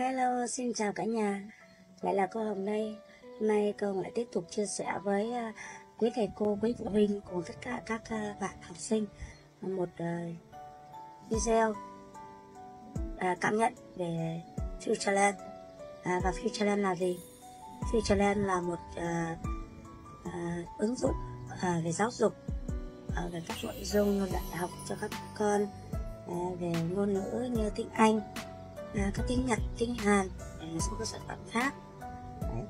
Hello, xin chào cả nhà. Lại là cô Hồng đây. Hôm nay cô lại tiếp tục chia sẻ với à, quý thầy cô, quý phụ huynh cùng tất cả các à, bạn học sinh một à, video cảm nhận về Futureland. Uh, và Futureland là gì? Futureland là một ứng dụng về giáo dục về các nội dung dạy học cho các con về ngôn ngữ như tiếng Anh à, các tiếng Nhật, tiếng Hàn à, một số các sản phẩm khác. Đấy.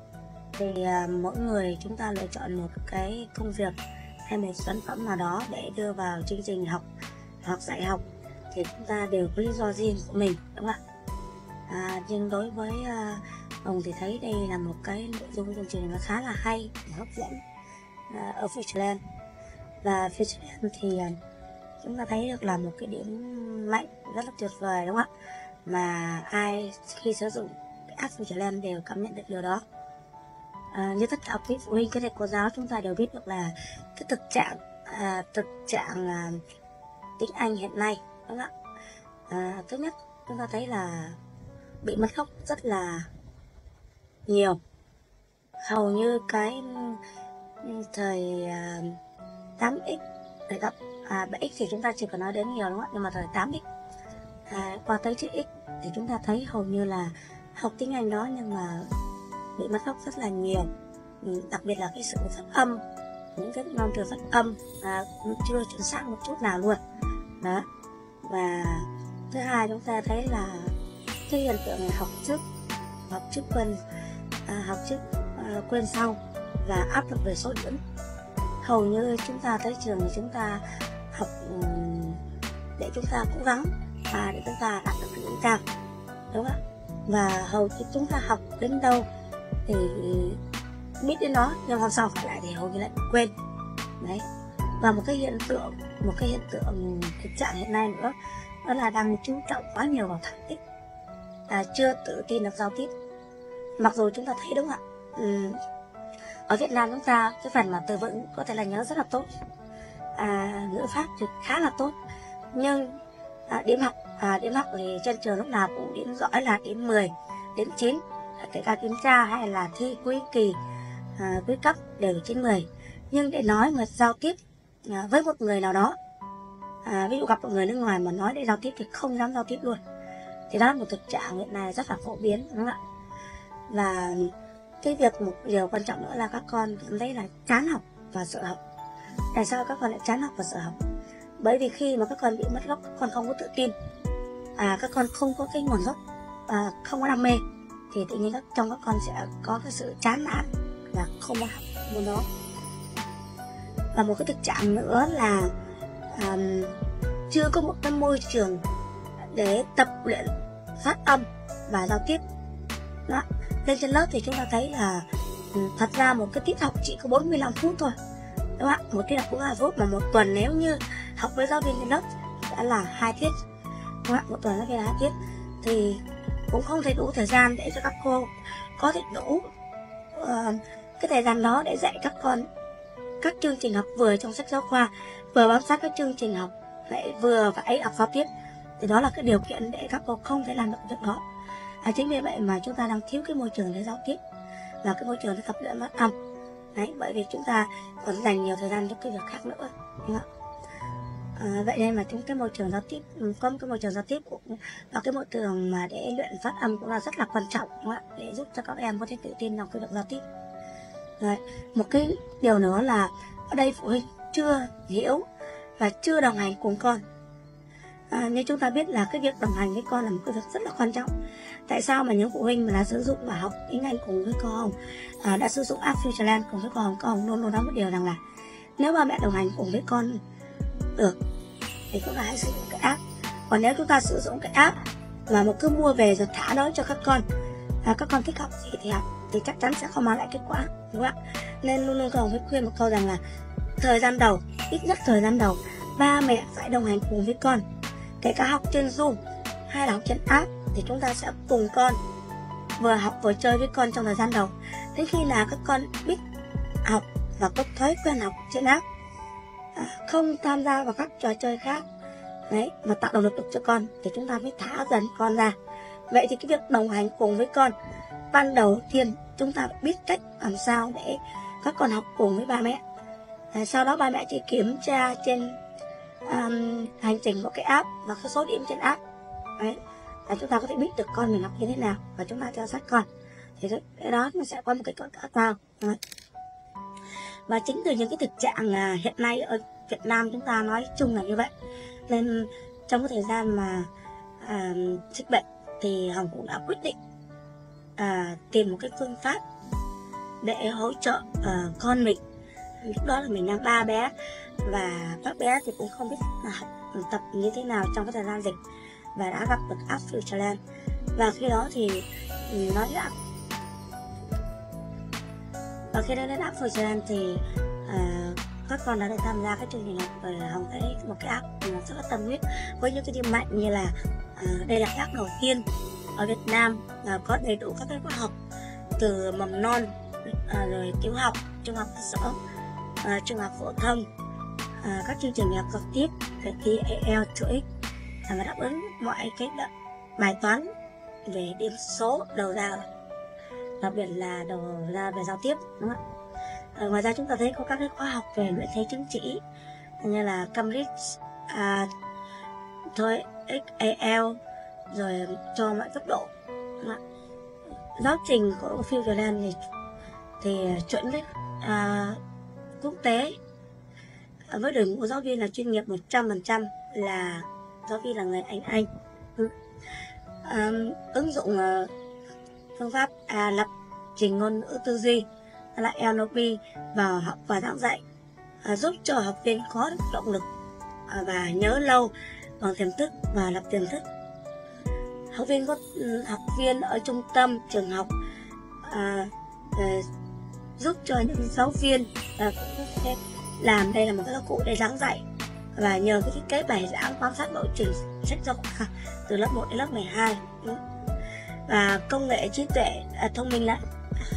thì à, mỗi người chúng ta lựa chọn một cái công việc hay một sản phẩm nào đó để đưa vào chương trình học hoặc dạy học thì chúng ta đều có lý do riêng của mình đúng không ạ? À, nhưng đối với à, ông thì thấy đây là một cái nội dung chương trình nó khá là hay và hấp dẫn à, ở Futureland. Và Futureland thì à, chúng ta thấy được là một cái điểm mạnh rất là tuyệt vời đúng không ạ? Mà ai khi sử dụng cái app Futureland đều cảm nhận được điều đó. À, như tất cả quý phụ huynh các thầy cô giáo chúng ta đều biết được là cái thực trạng à, thực trạng à, tiếng Anh hiện nay đúng không ạ? À, thứ nhất chúng ta thấy là bị mất gốc rất là nhiều. Hầu như cái ừ, thời à, 8x gặp à, 7x thì chúng ta chưa cần nói đến nhiều đúng không ạ? Nhưng mà thời 8x à, qua tới chữ x thì chúng ta thấy hầu như là học tiếng Anh đó nhưng mà bị mất gốc rất là nhiều. Ừ, đặc biệt là cái sự phát âm những cái non từ phát âm à, chưa chuẩn xác một chút nào luôn. Đó. Và thứ hai chúng ta thấy là cái hiện tượng học trước học trước quên à, học trước à, quên sau và áp lực về số điểm. Hầu như chúng ta tới trường thì chúng ta học ừ, để chúng ta cố gắng và để chúng ta đạt được điểm cao đúng không và hầu như chúng ta học đến đâu thì biết đến nó nhưng hôm sau phải lại thì hầu như lại quên. Đấy. Và một cái hiện tượng một cái hiện tượng thực trạng hiện nay nữa đó là đang chú trọng quá nhiều vào thành tích. À, chưa tự tin được giao tiếp. Mặc dù chúng ta thấy đúng không ạ? Ừ, ở Việt Nam chúng ta cái phần mà từ vựng có thể là nhớ rất là tốt. À, ngữ pháp thì khá là tốt. Nhưng à, điểm học à, điểm học thì trên trường lúc nào cũng điểm giỏi là điểm 10 điểm 9 kể cả kiểm tra hay là thi cuối kỳ à, cuối cấp đều 9 10 nhưng để nói mà giao tiếp à, với một người nào đó à, ví dụ gặp một người nước ngoài mà nói để giao tiếp thì không dám giao tiếp luôn. Thì đó là một thực trạng hiện nay rất là phổ biến đúng không ạ? Và cái việc một điều quan trọng nữa là các con cảm thấy là chán học và sợ học. Tại sao các con lại chán học và sợ học? Bởi vì khi mà các con bị mất gốc các con không có tự tin. À các con không có cái nguồn gốc à, không có đam mê thì tự nhiên các trong các con sẽ có cái sự chán nản và không có học môn đó. Và một cái thực trạng nữa là um, chưa có một cái môi trường để tập luyện phát âm và giao tiếp. Đó lên trên lớp thì chúng ta thấy là thật ra một cái tiết học chỉ có 45 phút thôi. Đúng không ạ? Một tiết học 42 phút mà một tuần nếu như học với giáo viên trên lớp đã là hai tiết. Đúng không ạ một tuần giáo viên là hai tiết. Thì cũng không thể đủ thời gian để cho các cô có thể đủ uh, cái thời gian đó để dạy các con các chương trình học vừa trong sách giáo khoa vừa bám sát các chương trình học lại vừa phải học giao tiếp. Thì đó là cái điều kiện để các cô không thể làm được việc đó. À, chính vì vậy mà chúng ta đang thiếu cái môi trường để giao tiếp và cái môi trường để tập luyện phát âm đấy bởi vì chúng ta còn dành nhiều thời gian cho cái việc khác nữa. Đúng không? À, vậy nên mà chúng cái môi trường giao tiếp ừ, có cái môi trường giao tiếp cũng và cái môi trường mà để luyện phát âm cũng là rất là quan trọng đúng không ạ? để giúp cho các em có thể tự tin trong cái việc giao tiếp Rồi. một cái điều nữa là ở đây phụ huynh chưa hiểu và chưa đồng hành cùng con à, như chúng ta biết là cái việc đồng hành với con là một cái việc rất là quan trọng tại sao mà những phụ huynh mà đã sử dụng và học tiếng Anh cùng với con à, đã sử dụng app Futureland cùng với con con luôn luôn nói một điều rằng là nếu ba mẹ đồng hành cùng với con được thì chúng ta hãy sử dụng cái app. Còn nếu chúng ta sử dụng cái app mà một cứ mua về rồi thả nó cho các con à, các con thích học gì thì học thì chắc chắn sẽ không mang lại kết quả đúng không ạ? Nên luôn luôn con phải khuyên một câu rằng là thời gian đầu ít nhất thời gian đầu ba mẹ phải đồng hành cùng với con kể cả học trên zoom hay là học trên app thì chúng ta sẽ cùng con vừa học vừa chơi với con trong thời gian đầu. Đến khi nào các con biết học và có thói quen học trên app không tham gia vào các trò chơi khác. Đấy và tạo động lực cho con thì chúng ta mới thả dần con ra. Vậy thì cái việc đồng hành cùng với con ban đầu tiên chúng ta biết cách làm sao để các con học cùng với ba mẹ. À, sau đó ba mẹ chỉ kiểm tra trên um, hành trình của cái app và cái số điểm trên app. Đấy. là chúng ta có thể biết được con mình học như thế nào và chúng ta theo sát con. Thì cái đó nó sẽ có một cái kết quả cao. Đấy và chính từ những cái thực trạng à, hiện nay ở Việt Nam chúng ta nói chung là như vậy. Nên trong cái thời gian mà à, dịch bệnh thì Hồng cũng đã quyết định à, tìm một cái phương pháp để hỗ trợ à, con mình. Lúc đó là mình đang ba bé và các bé thì cũng không biết học tập như thế nào trong cái thời gian dịch và đã gặp được app Futureland và khi đó thì ừ, nó đã và khi đã đến app Futureland thì uh, các con đã được tham gia cái chương trình học và học cái một cái app rất là tâm huyết với những cái điểm mạnh như là uh, đây là cái app đầu tiên ở Việt Nam uh, có đầy đủ các cái khóa học từ mầm non uh, rồi tiểu học trung học cơ sở uh, trung học phổ thông uh, các chương trình học trực tiếp về thi IELTS TOEIC và đáp ứng mọi cái bài toán về điểm số đầu ra đặc biệt là đầu ra về giao tiếp đúng không ạ ờ, ngoài ra chúng ta thấy có các cái khóa học về luyện thế chứng chỉ như là Cambridge à, thôi XAL rồi cho mọi cấp độ đúng không ạ? giáo trình của Futureland thì thì chuẩn đấy à, quốc tế à, với đội ngũ giáo viên là chuyên nghiệp 100% là giáo viên là người Anh Anh ừ. à, ứng dụng uh, phương pháp à, lập trình ngôn ngữ tư duy là NLP vào học và giảng dạy à, giúp cho học viên có được động lực à, và nhớ lâu bằng tiềm thức và lập tiềm thức. Học viên có ừ, học viên ở trung tâm trường học à, à, giúp cho những giáo viên à, làm đây là một cái công cụ để giảng dạy và nhờ cái kế bài giảng quan sát lộ trình sách giáo khoa từ lớp 1 đến lớp 12 và công nghệ trí tuệ à, thông minh lại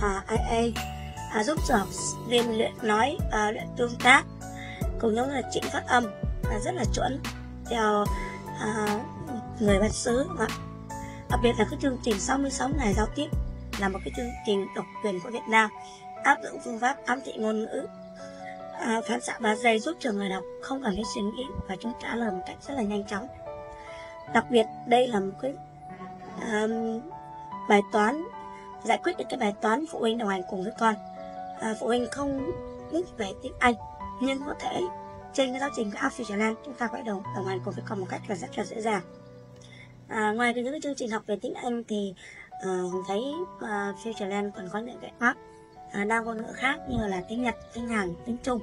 à, IA à, giúp cho học viên luyện nói à, luyện tương tác cùng nhau là chỉnh phát âm à, rất là chuẩn theo à, người bản xứ đặc biệt là cái chương trình 66 ngày giao tiếp là một cái chương trình độc quyền của Việt Nam áp dụng phương pháp ám thị ngôn ngữ. À, phản xạ 3 giây giúp cho người đọc không cần phải suy nghĩ và chúng trả lời một cách rất là nhanh chóng. Đặc biệt đây là một cái um, bài toán giải quyết được cái bài toán phụ huynh đồng hành cùng với con. À, phụ huynh không biết về tiếng Anh nhưng có thể trên cái giáo trình của App Futureland chúng ta có đồng, đồng hành cùng với con một cách là rất là dễ dàng. À, ngoài những cái chương trình học về tiếng Anh thì uh, thấy ờ, uh, Futureland còn có những cái app uh, đa ngôn ngữ khác như là tiếng Nhật, tiếng Hàn, tiếng Trung.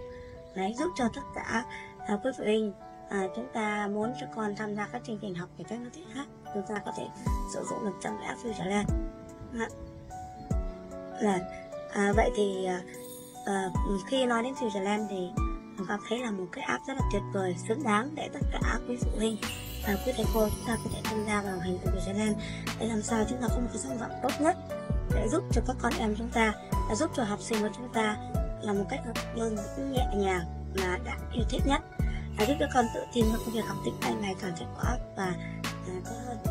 Đấy giúp cho tất cả uh, quý phụ huynh à, chúng ta muốn cho con tham gia các chương trình học về các nước khác. Chúng ta có thể sử dụng được trong cái app à, là dạ. dạ. à, vậy thì à, à khi nói đến Futureland thì chúng ta thấy là một cái app rất là tuyệt vời xứng đáng để tất cả quý phụ huynh và quý thầy cô chúng ta có thể tham gia vào hành trình Futureland để làm sao chúng ta có một cái sản phẩm tốt nhất để giúp cho các con em chúng ta để giúp cho học sinh của chúng ta là một cách đơn giản nhẹ nhàng mà đã yêu thích nhất và giúp các con tự tin trong công việc học tiếng Anh ngày càng kết quả và à, tốt hơn.